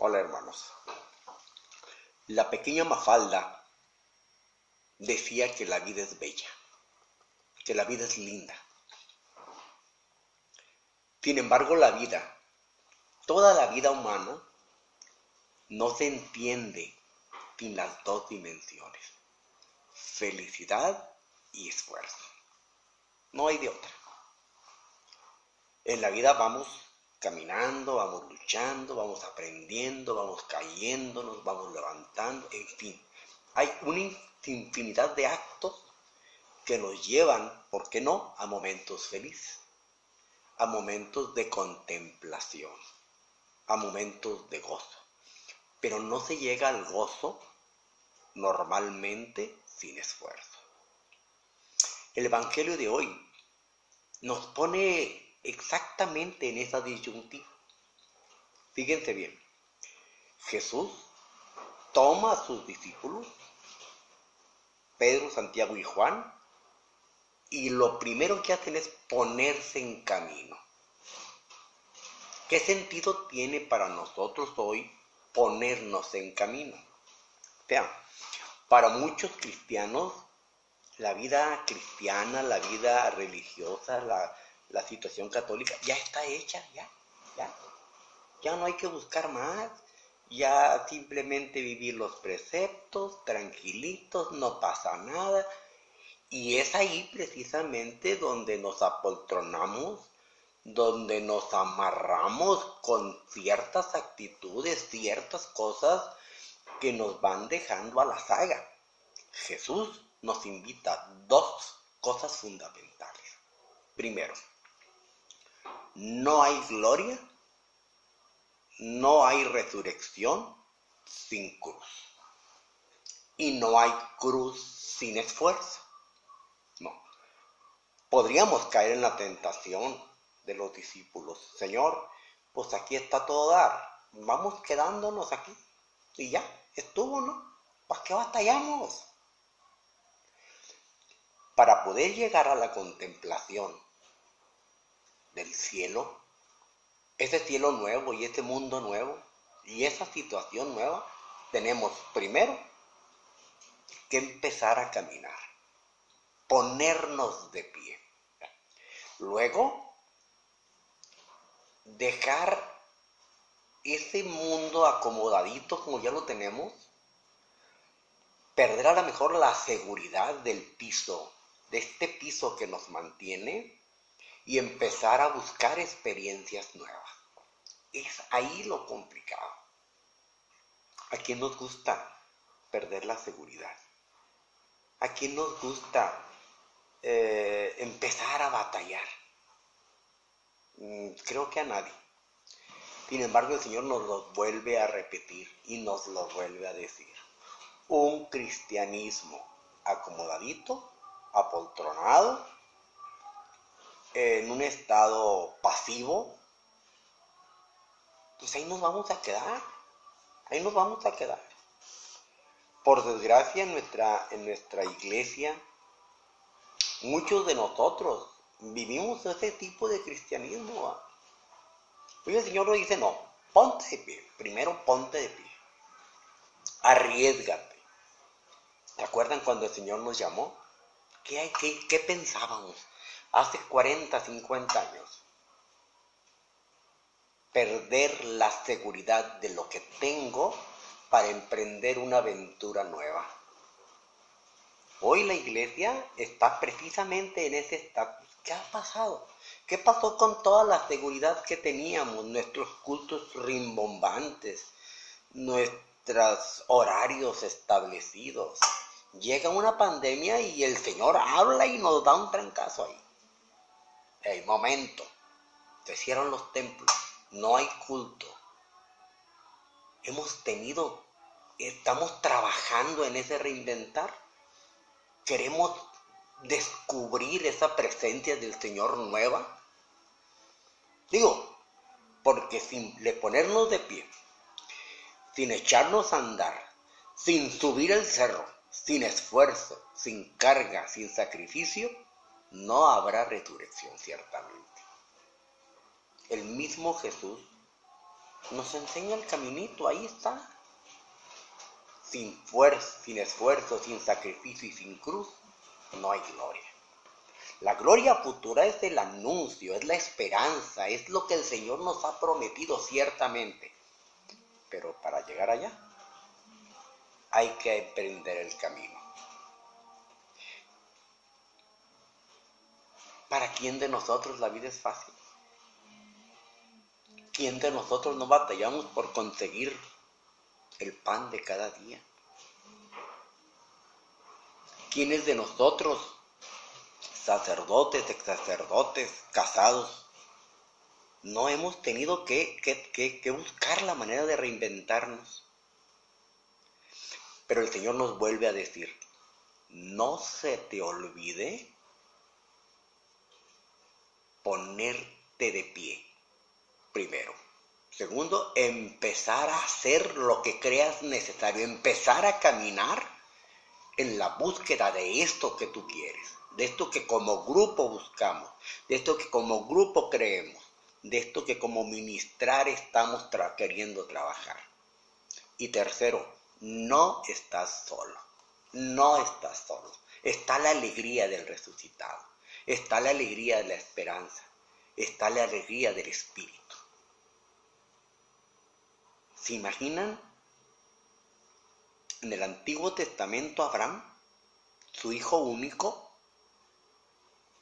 Hola hermanos. La pequeña Mafalda decía que la vida es bella, que la vida es linda. Sin embargo, la vida, toda la vida humana, no se entiende sin las dos dimensiones, felicidad y esfuerzo. No hay de otra. En la vida vamos caminando, vamos luchando, vamos aprendiendo, vamos cayéndonos, vamos levantando, en fin. Hay una infinidad de actos que nos llevan, ¿por qué no?, a momentos felices, a momentos de contemplación, a momentos de gozo. Pero no se llega al gozo normalmente sin esfuerzo. El Evangelio de hoy nos pone exactamente en esa disyuntiva. Fíjense bien, Jesús toma a sus discípulos, Pedro, Santiago y Juan, y lo primero que hacen es ponerse en camino. ¿Qué sentido tiene para nosotros hoy ponernos en camino? Vean, para muchos cristianos, la vida cristiana, la vida religiosa, la, la situación católica ya está hecha, ya, ya. Ya no hay que buscar más, ya simplemente vivir los preceptos, tranquilitos, no pasa nada. Y es ahí precisamente donde nos apoltronamos, donde nos amarramos con ciertas actitudes, ciertas cosas que nos van dejando a la saga. Jesús nos invita a dos cosas fundamentales. Primero, no hay gloria, no hay resurrección sin cruz. Y no hay cruz sin esfuerzo. No. Podríamos caer en la tentación de los discípulos. Señor, pues aquí está todo dar. Vamos quedándonos aquí. Y ya, estuvo, ¿no? ¿Para qué batallamos? Para poder llegar a la contemplación del cielo, ese cielo nuevo y ese mundo nuevo y esa situación nueva, tenemos primero que empezar a caminar, ponernos de pie. Luego, dejar ese mundo acomodadito como ya lo tenemos, perder a lo mejor la seguridad del piso, de este piso que nos mantiene, y empezar a buscar experiencias nuevas. Es ahí lo complicado. ¿A quién nos gusta perder la seguridad? ¿A quién nos gusta eh, empezar a batallar? Mm, creo que a nadie. Sin embargo, el Señor nos lo vuelve a repetir y nos lo vuelve a decir. Un cristianismo acomodadito, apoltronado, en un estado pasivo, pues ahí nos vamos a quedar. Ahí nos vamos a quedar. Por desgracia en nuestra, en nuestra iglesia, muchos de nosotros vivimos ese tipo de cristianismo. Hoy el Señor nos dice, no, ponte de pie, primero ponte de pie, arriesgate. ¿Se acuerdan cuando el Señor nos llamó? ¿Qué, qué, qué pensábamos? Hace 40, 50 años. Perder la seguridad de lo que tengo para emprender una aventura nueva. Hoy la iglesia está precisamente en ese estatus. ¿Qué ha pasado? ¿Qué pasó con toda la seguridad que teníamos? Nuestros cultos rimbombantes, nuestros horarios establecidos. Llega una pandemia y el Señor habla y nos da un trancazo ahí el momento, se cierran los templos, no hay culto. Hemos tenido, estamos trabajando en ese reinventar. Queremos descubrir esa presencia del Señor nueva. Digo, porque sin le ponernos de pie, sin echarnos a andar, sin subir el cerro, sin esfuerzo, sin carga, sin sacrificio, no habrá resurrección ciertamente. El mismo Jesús nos enseña el caminito, ahí está. Sin fuerza, sin esfuerzo, sin sacrificio y sin cruz, no hay gloria. La gloria futura es el anuncio, es la esperanza, es lo que el Señor nos ha prometido ciertamente. Pero para llegar allá hay que emprender el camino. ¿Para quién de nosotros la vida es fácil? ¿Quién de nosotros no batallamos por conseguir el pan de cada día? ¿Quiénes de nosotros, sacerdotes, ex sacerdotes, casados, no hemos tenido que, que, buscar la manera de reinventarnos? Pero el Señor nos vuelve a decir, no se te olvide ponerte de pie primero. Segundo, empezar a hacer lo que creas necesario, empezar a caminar en la búsqueda de esto que tú quieres, de esto que como grupo buscamos, de esto que como grupo creemos, de esto que como ministrar estamos queriendo trabajar. Y tercero, no estás solo, no estás solo. Está la alegría del resucitado, está la alegría de la esperanza, está la alegría del Espíritu. ¿Se imaginan en el Antiguo Testamento Abraham, su hijo único?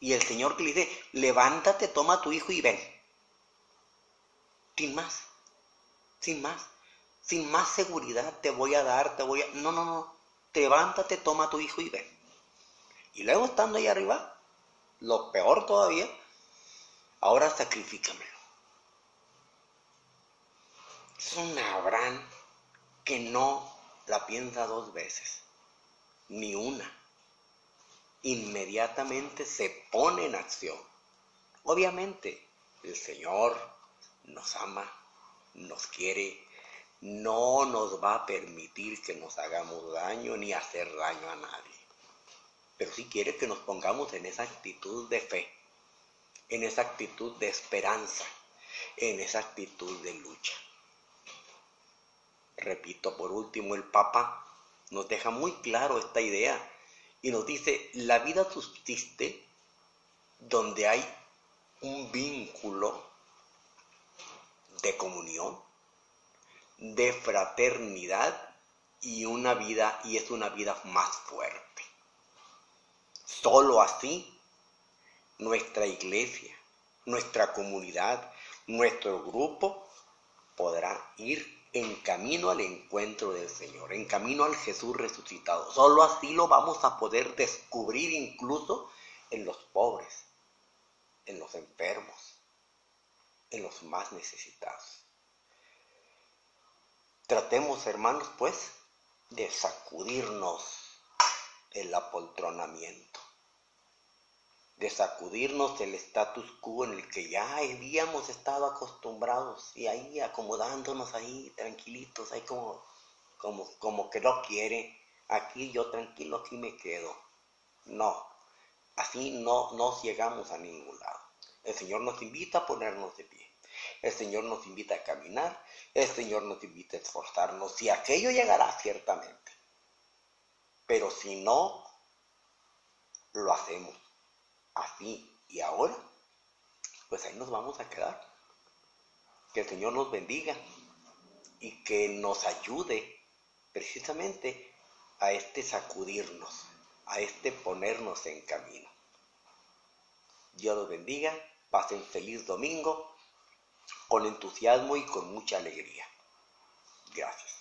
Y el Señor que le dice, levántate, toma tu hijo y ven. Sin más, sin más, sin más seguridad te voy a dar, te voy a... No, no, no, levántate, toma tu hijo y ven. Y luego estando ahí arriba, lo peor todavía, ahora sacrifícamelo. Es un Abraham que no la piensa dos veces, ni una. Inmediatamente se pone en acción. Obviamente, el Señor nos ama, nos quiere, no nos va a permitir que nos hagamos daño ni hacer daño a nadie. Pero sí quiere que nos pongamos en esa actitud de fe, en esa actitud de esperanza, en esa actitud de lucha. Repito, por último, el Papa nos deja muy claro esta idea y nos dice, la vida subsiste donde hay un vínculo de comunión, de fraternidad y una vida y es una vida más fuerte. Solo así nuestra iglesia, nuestra comunidad, nuestro grupo podrá ir en camino al encuentro del Señor, en camino al Jesús resucitado. Solo así lo vamos a poder descubrir incluso en los pobres, en los enfermos, en los más necesitados. Tratemos, hermanos, pues, de sacudirnos el apoltronamiento de sacudirnos el status quo en el que ya habíamos estado acostumbrados y ahí acomodándonos ahí tranquilitos, ahí como, como, como que no quiere, aquí yo tranquilo, aquí me quedo. No, así no nos llegamos a ningún lado. El Señor nos invita a ponernos de pie. El Señor nos invita a caminar. El Señor nos invita a esforzarnos. Y aquello llegará ciertamente. Pero si no lo hacemos así y ahora, pues ahí nos vamos a quedar. Que el Señor nos bendiga y que nos ayude precisamente a este sacudirnos, a este ponernos en camino. Dios los bendiga, pasen feliz domingo con entusiasmo y con mucha alegría. Gracias.